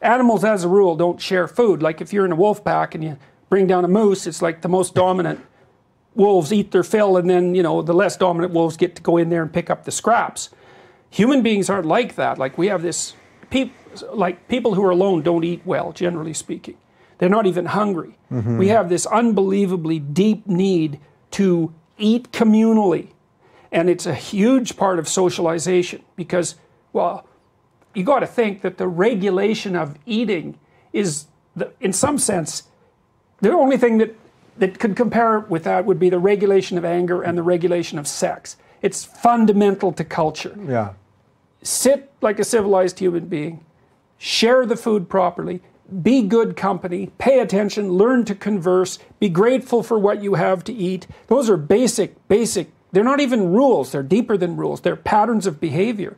animals, as a rule, don't share food. Like if you're in a wolf pack and you bring down a moose, it's like the most dominant wolves eat their fill, and then you know the less dominant wolves get to go in there and pick up the scraps. Human beings aren't like that. Like we have this, peop, like people who are alone don't eat well, generally speaking. They're not even hungry. Mm-hmm. We have this unbelievably deep need to eat communally. And it's a huge part of socialization because, well, you got to think that the regulation of eating is, the, in some sense, the only thing that, that could compare with that would be the regulation of anger and the regulation of sex. It's fundamental to culture. Yeah. Sit like a civilized human being, share the food properly, be good company, pay attention, learn to converse, be grateful for what you have to eat. Those are basic, basic, they're not even rules, they're deeper than rules, they're patterns of behavior.